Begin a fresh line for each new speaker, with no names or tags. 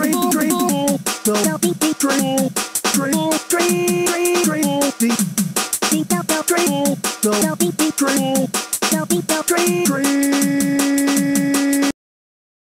dream, dream.